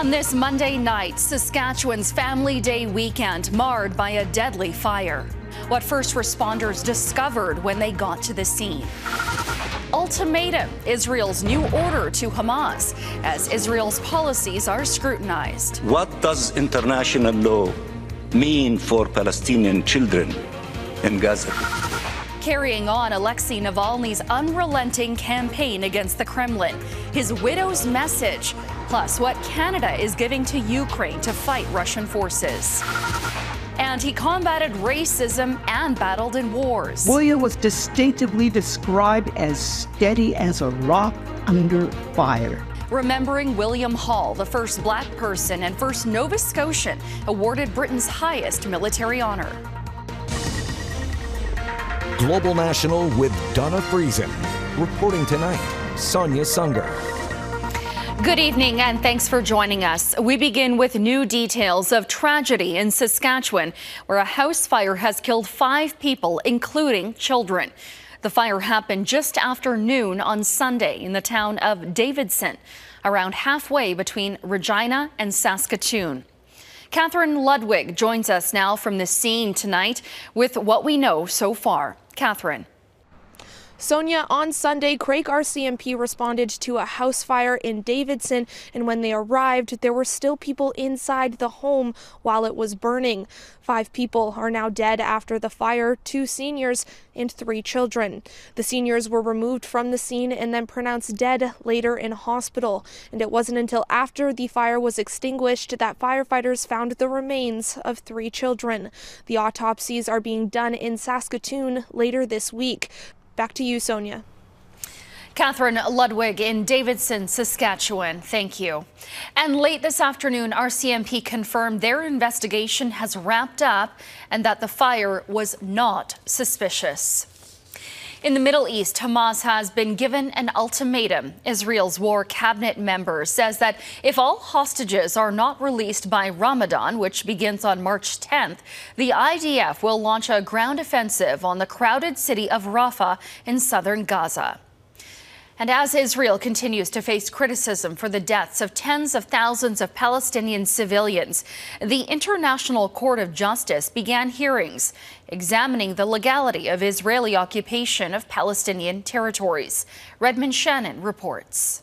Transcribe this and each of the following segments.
On this Monday night, Saskatchewan's Family Day weekend marred by a deadly fire. What first responders discovered when they got to the scene. Ultimatum Israel's new order to Hamas as Israel's policies are scrutinized. What does international law mean for Palestinian children in Gaza? Carrying on Alexei Navalny's unrelenting campaign against the Kremlin, his widow's message, plus what Canada is giving to Ukraine to fight Russian forces. And he combated racism and battled in wars. William was distinctively described as steady as a rock under fire. Remembering William Hall, the first black person and first Nova Scotian awarded Britain's highest military honor. Global National with Dawna Friesen. Reporting tonight, Sonia Sunger. Good evening and thanks for joining us. We begin with new details of tragedy in Saskatchewan, where a house fire has killed five people, including children. The fire happened just after noon on Sunday in the town of Davidson, around halfway between Regina and Saskatoon. Katherine Ludwig joins us now from the scene tonight with what we know so far. Katherine. Sonia, on Sunday, Craik RCMP responded to a house fire in Davidson, and when they arrived, there were still people inside the home while it was burning. Five people are now dead after the fire, two seniors and three children. The seniors were removed from the scene and then pronounced dead later in hospital. And it wasn't until after the fire was extinguished that firefighters found the remains of three children. The autopsies are being done in Saskatoon later this week. Back to you, Sonia. Katherine Ludwig in Davidson, Saskatchewan. Thank you. And late this afternoon, RCMP confirmed their investigation has wrapped up and that the fire was not suspicious. In the Middle East, Hamas has been given an ultimatum. Israel's war cabinet member says that if all hostages are not released by Ramadan, which begins on March 10th, the IDF will launch a ground offensive on the crowded city of Rafah in southern Gaza. And as Israel continues to face criticism for the deaths of tens of thousands of Palestinian civilians, the International Court of Justice began hearings examining the legality of Israeli occupation of Palestinian territories. Redmond Shannon reports.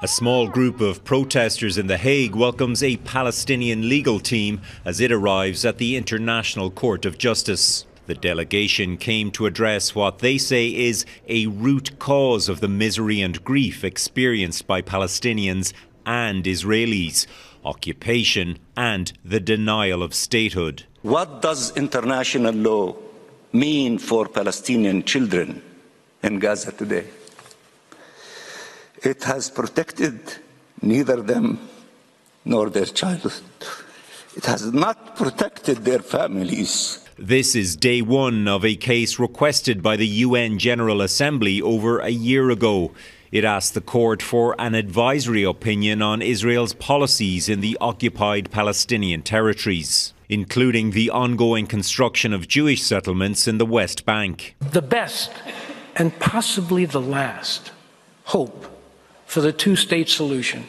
A small group of protesters in The Hague welcomes a Palestinian legal team as it arrives at the International Court of Justice. The delegation came to address what they say is a root cause of the misery and grief experienced by Palestinians and Israelis occupation and the denial of statehood. What does international law mean for Palestinian children in Gaza today? It has protected neither them nor their childhood. It has not protected their families. This is day one of a case requested by the UN General Assembly over a year ago. It asked the court for an advisory opinion on Israel's policies in the occupied Palestinian territories, including the ongoing construction of Jewish settlements in the West Bank. The best and possibly the last hope for the two state solution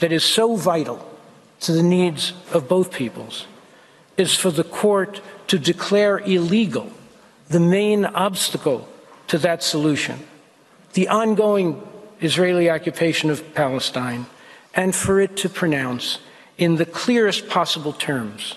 that is so vital to the needs of both peoples is for the court to declare illegal the main obstacle to that solution, the ongoing Israeli occupation of Palestine, and for it to pronounce in the clearest possible terms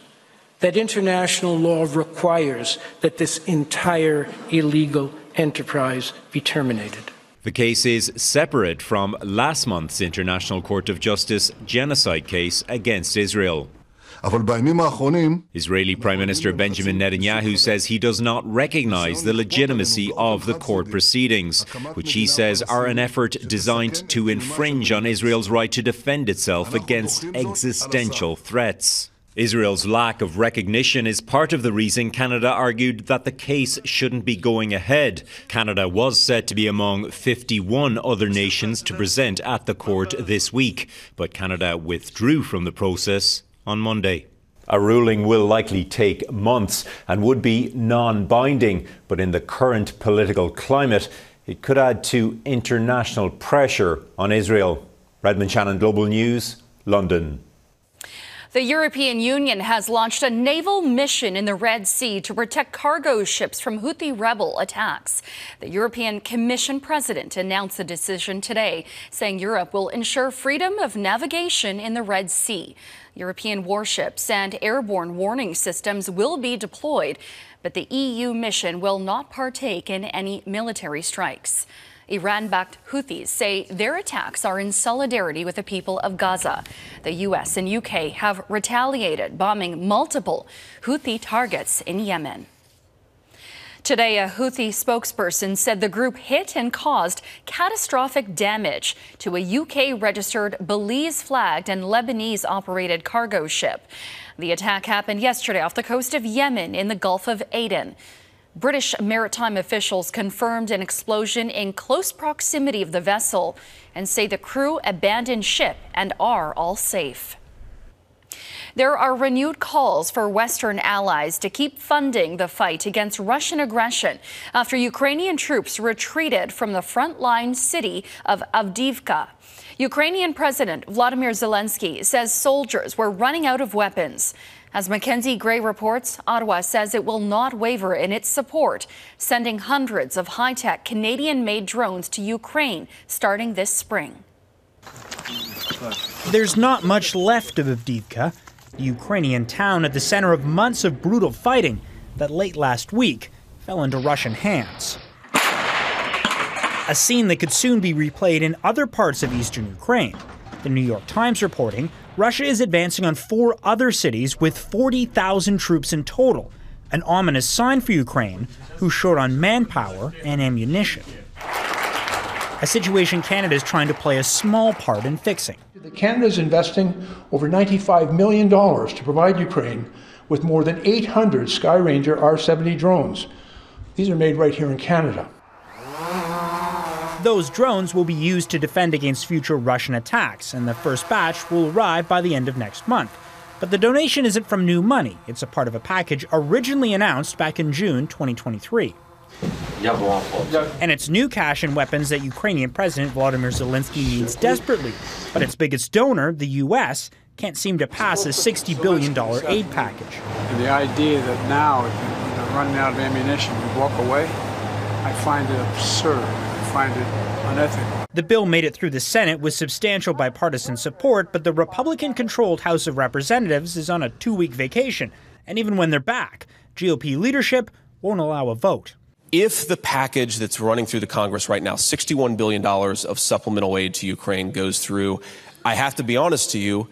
that international law requires that this entire illegal enterprise be terminated. The case is separate from last month's International Court of Justice genocide case against Israel. Israeli Prime Minister Benjamin Netanyahu says he does not recognize the legitimacy of the court proceedings, which he says are an effort designed to infringe on Israel's right to defend itself against existential threats. Israel's lack of recognition is part of the reason Canada argued that the case shouldn't be going ahead. Canada was said to be among 51 other nations to present at the court this week, but Canada withdrew from the process on Monday. A ruling will likely take months and would be non binding, but in the current political climate, it could add to international pressure on Israel. Redmond Shannon, Global News, London. The European Union has launched a naval mission in the Red Sea to protect cargo ships from Houthi rebel attacks. The European Commission president announced the decision today, saying Europe will ensure freedom of navigation in the Red Sea. European warships and airborne warning systems will be deployed, but the EU mission will not partake in any military strikes. Iran backed Houthis say their attacks are in solidarity with the people of Gaza. The U.S. and UK have retaliated, bombing multiple Houthi targets in Yemen. Today, a Houthi spokesperson said the group hit and caused catastrophic damage to a UK registered Belize flagged and Lebanese operated cargo ship. The attack happened yesterday off the coast of Yemen in the Gulf of Aden. British maritime officials confirmed an explosion in close proximity of the vessel and say the crew abandoned ship and are all safe. There are renewed calls for Western allies to keep funding the fight against Russian aggression after Ukrainian troops retreated from the frontline city of Avdiivka. Ukrainian President Vladimir Zelensky says soldiers were running out of weapons. As Mackenzie Gray reports, Ottawa says it will not waver in its support, sending hundreds of high tech Canadian made drones to Ukraine starting this spring. There's not much left of Avdiivka, the Ukrainian town at the center of months of brutal fighting that late last week fell into Russian hands. A scene that could soon be replayed in other parts of eastern Ukraine. The New York Times reporting Russia is advancing on four other cities with 40,000 troops in total, an ominous sign for Ukraine, who's short on manpower and ammunition. A situation Canada is trying to play a small part in fixing. Canada is investing over $95 million to provide Ukraine with more than 800 Skyranger R 70 drones. These are made right here in Canada. Those drones will be used to defend against future Russian attacks, and the first batch will arrive by the end of next month. But the donation isn't from new money, it's a part of a package originally announced back in June 2023. And it's new cash and weapons that Ukrainian President Vladimir Zelensky needs desperately. But its biggest donor, the U.S., can't seem to pass a $60 billion aid package. And the idea that now, if they're running out of ammunition, we walk away, I find it absurd I find it unethical. The bill made it through the Senate with substantial bipartisan support, but the Republican controlled House of Representatives is on a two week vacation. And even when they're back, GOP leadership won't allow a vote. If the package that's running through the Congress right now, $61 billion of supplemental aid to Ukraine, goes through, I have to be honest to you,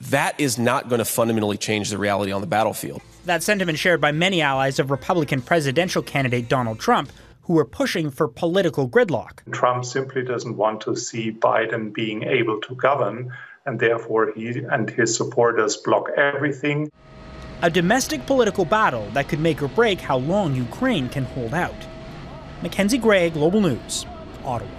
that is not going to fundamentally change the reality on the battlefield. That sentiment shared by many allies of Republican presidential candidate Donald Trump, who are pushing for political gridlock. Trump simply doesn't want to see Biden being able to govern, and therefore he and his supporters block everything. A domestic political battle that could make or break how long Ukraine can hold out. Mackenzie Gray, Global News, Ottawa.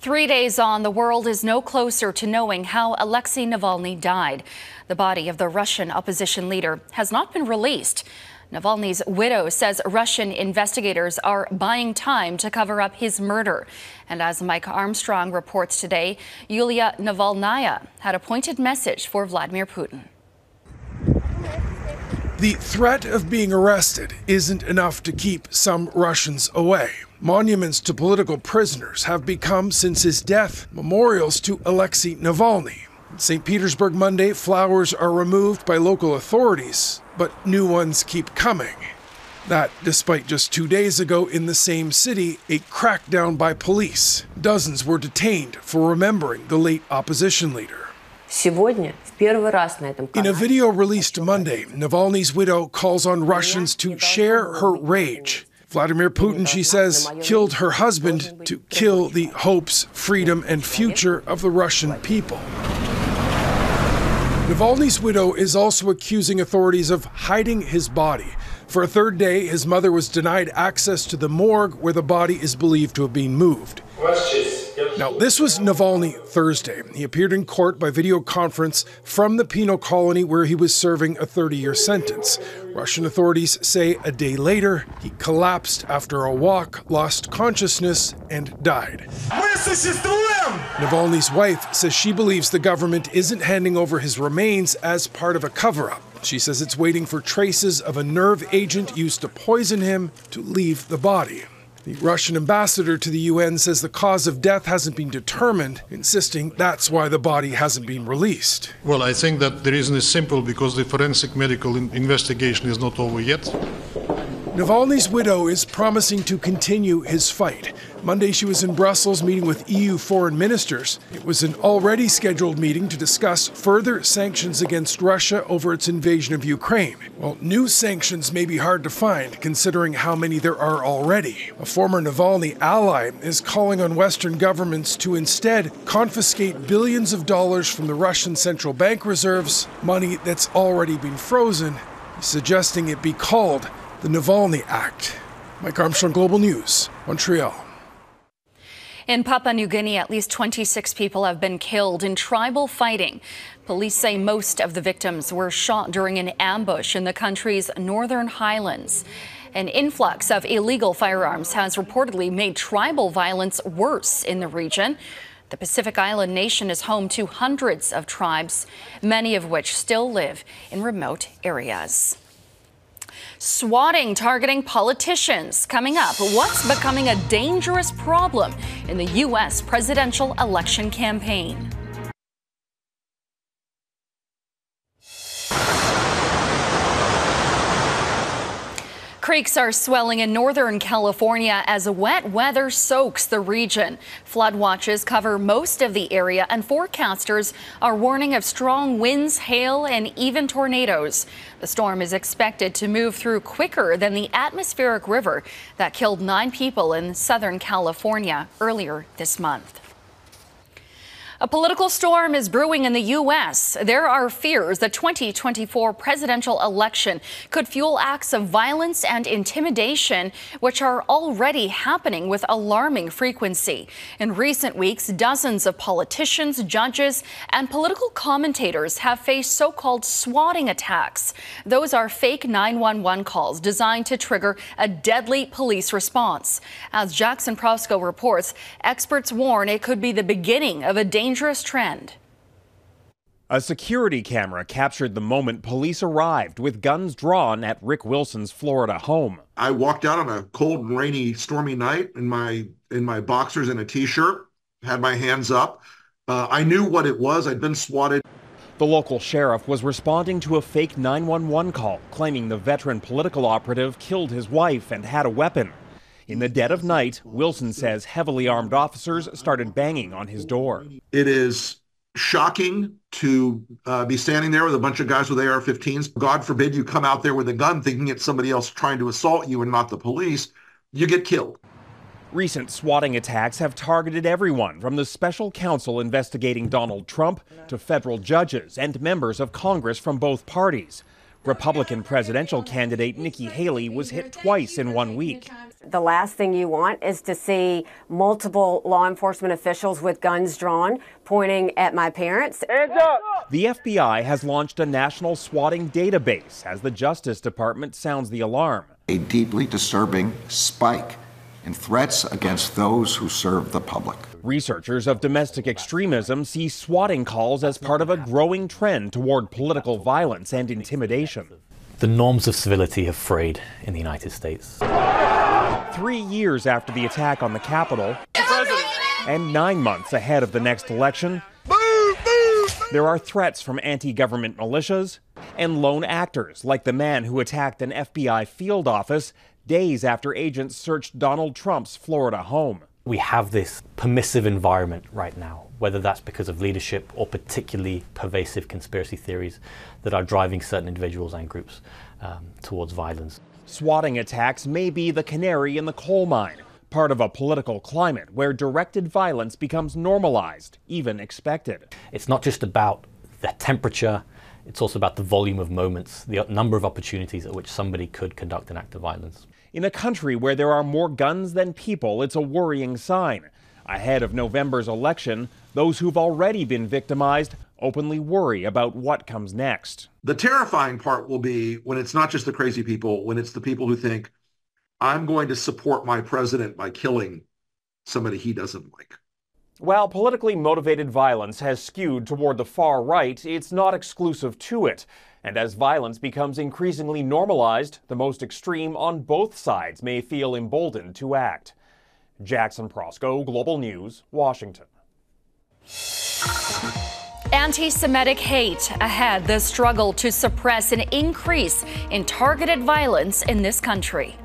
Three days on, the world is no closer to knowing how Alexei Navalny died. The body of the Russian opposition leader has not been released. Navalny's widow says Russian investigators are buying time to cover up his murder. And as Mike Armstrong reports today, Yulia Navalnaya had a pointed message for Vladimir Putin. The threat of being arrested isn't enough to keep some Russians away. Monuments to political prisoners have become, since his death, memorials to Alexei Navalny. St. Petersburg Monday, flowers are removed by local authorities but new ones keep coming. That despite just two days ago in the same city, a crackdown by police. Dozens were detained for remembering the late opposition leader. In a video released Monday, Navalny's widow calls on Russians to share her rage. Vladimir Putin, she says, killed her husband to kill the hopes, freedom, and future of the Russian people. Navalny's widow is also accusing authorities of hiding his body. For a third day, his mother was denied access to the morgue where the body is believed to have been moved. Now, this was Navalny Thursday. He appeared in court by video conference from the penal colony where he was serving a 30 year sentence. Russian authorities say a day later, he collapsed after a walk, lost consciousness, and died. Navalny's wife says she believes the government isn't handing over his remains as part of a cover up. She says it's waiting for traces of a nerve agent used to poison him to leave the body. The Russian ambassador to the UN says the cause of death hasn't been determined, insisting that's why the body hasn't been released. Well, I think that the reason is simple because the forensic medical investigation is not over yet. Navalny's widow is promising to continue his fight. Monday, she was in Brussels meeting with EU foreign ministers. It was an already scheduled meeting to discuss further sanctions against Russia over its invasion of Ukraine. Well, new sanctions may be hard to find, considering how many there are already. A former Navalny ally is calling on Western governments to instead confiscate billions of dollars from the Russian central bank reserves, money that's already been frozen, suggesting it be called the Navalny Act. Mike Armstrong, Global News, Montreal. In Papua New Guinea, at least 26 people have been killed in tribal fighting. Police say most of the victims were shot during an ambush in the country's northern highlands. An influx of illegal firearms has reportedly made tribal violence worse in the region. The Pacific Island nation is home to hundreds of tribes, many of which still live in remote areas swatting targeting politicians. Coming up, what's becoming a dangerous problem in the U.S. presidential election campaign? Creeks are swelling in Northern California as wet weather soaks the region. Flood watches cover most of the area, and forecasters are warning of strong winds, hail, and even tornadoes. The storm is expected to move through quicker than the atmospheric river that killed nine people in Southern California earlier this month. A political storm is brewing in the U.S. There are fears the 2024 presidential election could fuel acts of violence and intimidation, which are already happening with alarming frequency. In recent weeks, dozens of politicians, judges, and political commentators have faced so called swatting attacks. Those are fake 911 calls designed to trigger a deadly police response. As Jackson Proskow reports, experts warn it could be the beginning of a dangerous dangerous trend. A security camera captured the moment police arrived with guns drawn at Rick Wilson's Florida home. I walked out on a cold and rainy, stormy night in my in my boxers and a t-shirt, had my hands up. Uh, I knew what it was. I'd been swatted. The local sheriff was responding to a fake 911 call claiming the veteran political operative killed his wife and had a weapon. In the dead of night, Wilson says heavily armed officers started banging on his door. It is shocking to uh, be standing there with a bunch of guys with AR 15s. God forbid you come out there with a gun thinking it's somebody else trying to assault you and not the police. You get killed. Recent swatting attacks have targeted everyone from the special counsel investigating Donald Trump to federal judges and members of Congress from both parties. Republican presidential candidate Nikki Haley was hit twice in one week. The last thing you want is to see multiple law enforcement officials with guns drawn pointing at my parents. Hands up! The FBI has launched a national swatting database as the Justice Department sounds the alarm. A deeply disturbing spike in threats against those who serve the public. Researchers of domestic extremism see swatting calls as part of a growing trend toward political violence and intimidation. The norms of civility have frayed in the United States. Three years after the attack on the Capitol, and nine months ahead of the next election, there are threats from anti government militias and lone actors, like the man who attacked an FBI field office days after agents searched Donald Trump's Florida home. We have this permissive environment right now, whether that's because of leadership or particularly pervasive conspiracy theories that are driving certain individuals and groups um, towards violence. Swatting attacks may be the canary in the coal mine, part of a political climate where directed violence becomes normalized, even expected. It's not just about the temperature it's also about the volume of moments, the number of opportunities at which somebody could conduct an act of violence. In a country where there are more guns than people, it's a worrying sign. Ahead of November's election, those who've already been victimized openly worry about what comes next. The terrifying part will be when it's not just the crazy people, when it's the people who think, I'm going to support my president by killing somebody he doesn't like. While politically motivated violence has skewed toward the far right, it's not exclusive to it. And as violence becomes increasingly normalized, the most extreme on both sides may feel emboldened to act. Jackson Proskow, Global News, Washington. Anti Semitic hate ahead, the struggle to suppress an increase in targeted violence in this country.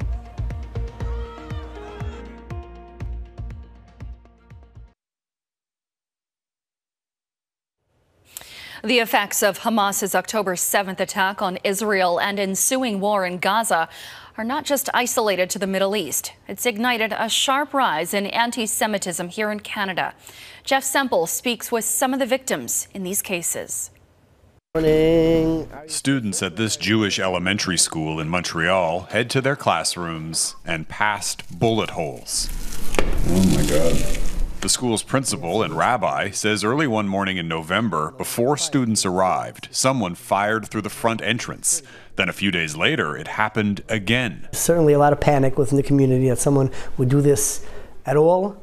The effects of Hamas's October 7th attack on Israel and ensuing war in Gaza are not just isolated to the Middle East. It's ignited a sharp rise in anti Semitism here in Canada. Jeff Semple speaks with some of the victims in these cases. Morning. Students at this Jewish elementary school in Montreal head to their classrooms and past bullet holes. Oh my God. The school's principal and rabbi says early one morning in November, before students arrived, someone fired through the front entrance. Then a few days later, it happened again. Certainly a lot of panic within the community that someone would do this at all.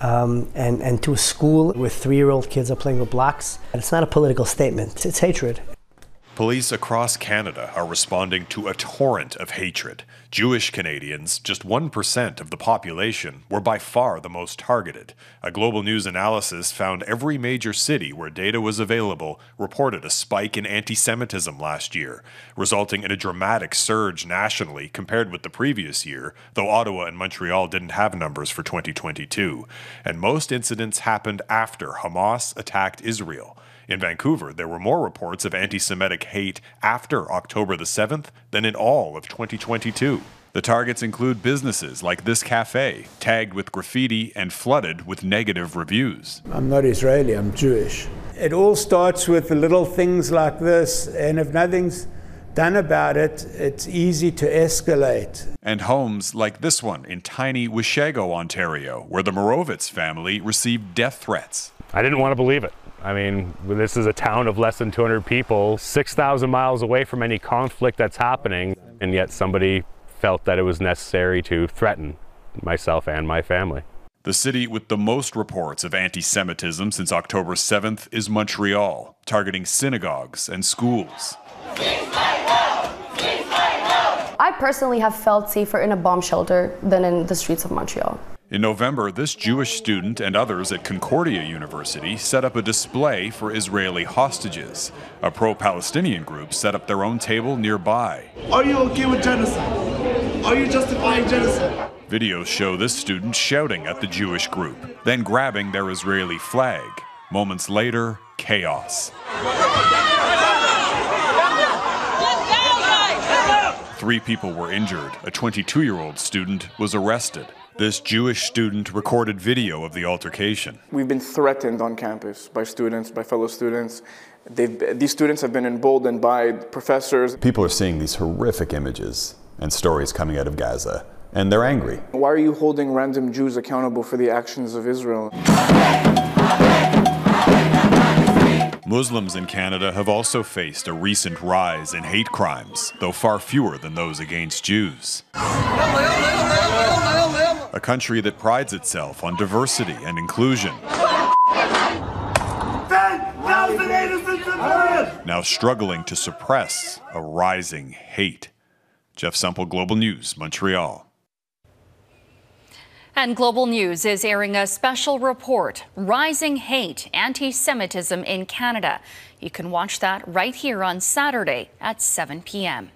Um, and, and to a school where three year old kids are playing with blocks. It's not a political statement, it's hatred. Police across Canada are responding to a torrent of hatred. Jewish Canadians, just 1% of the population, were by far the most targeted. A Global News analysis found every major city where data was available reported a spike in anti Semitism last year, resulting in a dramatic surge nationally compared with the previous year, though Ottawa and Montreal didn't have numbers for 2022. And most incidents happened after Hamas attacked Israel. In Vancouver, there were more reports of anti Semitic hate after October the 7th than in all of 2022. The targets include businesses like this cafe, tagged with graffiti and flooded with negative reviews. I'm not Israeli, I'm Jewish. It all starts with little things like this, and if nothing's done about it, it's easy to escalate. And homes like this one in tiny Weshego, Ontario, where the Morovitz family received death threats. I didn't want to believe it. I mean, this is a town of less than 200 people, 6,000 miles away from any conflict that's happening, and yet somebody felt that it was necessary to threaten myself and my family. The city with the most reports of anti Semitism since October 7th is Montreal, targeting synagogues and schools. I personally have felt safer in a bomb shelter than in the streets of Montreal. In November, this Jewish student and others at Concordia University set up a display for Israeli hostages. A pro Palestinian group set up their own table nearby. Are you okay with genocide? Are you justifying genocide? Videos show this student shouting at the Jewish group, then grabbing their Israeli flag. Moments later, chaos. Three people were injured. A 22 year old student was arrested. This Jewish student recorded video of the altercation. We've been threatened on campus by students, by fellow students. They've, these students have been emboldened by professors. People are seeing these horrific images and stories coming out of Gaza, and they're angry. Why are you holding random Jews accountable for the actions of Israel? Muslims in Canada have also faced a recent rise in hate crimes, though far fewer than those against Jews a country that prides itself on diversity and inclusion. Now struggling to suppress a rising hate. Jeff Semple, Global News, Montreal. And Global News is airing a special report Rising Hate, Anti Semitism in Canada. You can watch that right here on Saturday at 7 p.m.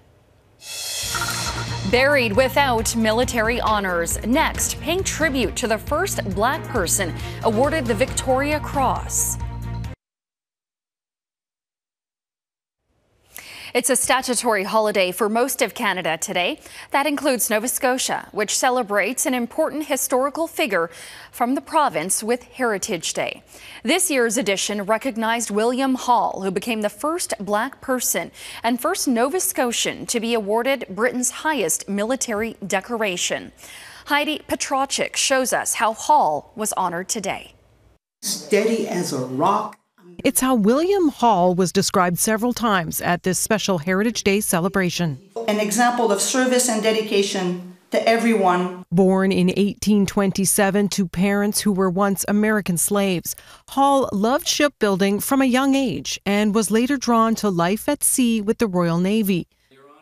Buried without military honors. Next, paying tribute to the first black person awarded the Victoria Cross. It's a statutory holiday for most of Canada today. That includes Nova Scotia, which celebrates an important historical figure from the province with Heritage Day. This year's edition recognized William Hall, who became the first black person and first Nova Scotian to be awarded Britain's highest military decoration. Heidi Petracek shows us how Hall was honored today. Steady as a rock it's how William Hall was described several times at this special Heritage Day celebration. An example of service and dedication to everyone. Born in 1827 to parents who were once American slaves, Hall loved shipbuilding from a young age and was later drawn to life at sea with the Royal Navy.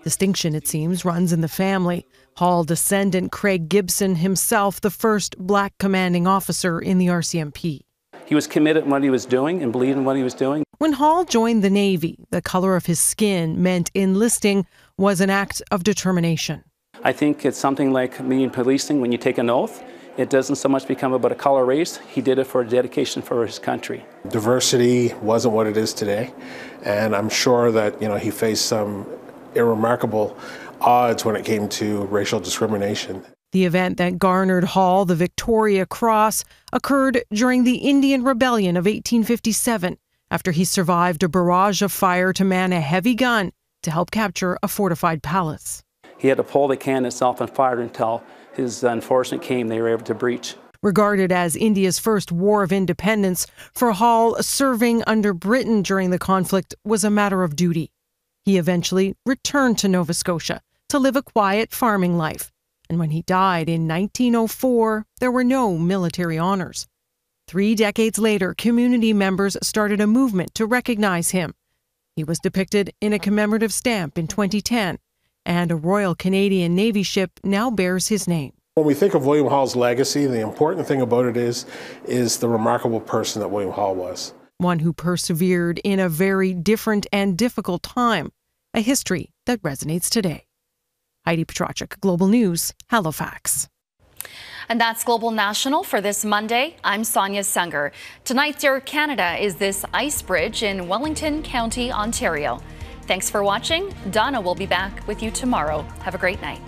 Distinction, it seems, runs in the family. Hall descendant Craig Gibson himself, the first black commanding officer in the RCMP. He was committed in what he was doing and believed in what he was doing. When Hall joined the Navy, the color of his skin meant enlisting was an act of determination. I think it's something like me in policing when you take an oath. It doesn't so much become about a color race. He did it for a dedication for his country. Diversity wasn't what it is today, and I'm sure that you know he faced some irremarkable odds when it came to racial discrimination. The event that garnered Hall the Victoria Cross occurred during the Indian Rebellion of 1857 after he survived a barrage of fire to man a heavy gun to help capture a fortified palace. He had to pull the cannon itself and fire until his enforcement came. They were able to breach. Regarded as India's first war of independence, for Hall, serving under Britain during the conflict was a matter of duty. He eventually returned to Nova Scotia to live a quiet farming life. And when he died in 1904, there were no military honors. Three decades later, community members started a movement to recognize him. He was depicted in a commemorative stamp in 2010, and a Royal Canadian Navy ship now bears his name. When we think of William Hall's legacy, the important thing about it is, is the remarkable person that William Hall was. One who persevered in a very different and difficult time, a history that resonates today. Heidi Petracek, Global News, Halifax. And that's Global National for this Monday. I'm Sonia Sunger. Tonight's Our Canada is this ice bridge in Wellington County, Ontario. Thanks for watching. Dawna will be back with you tomorrow. Have a great night.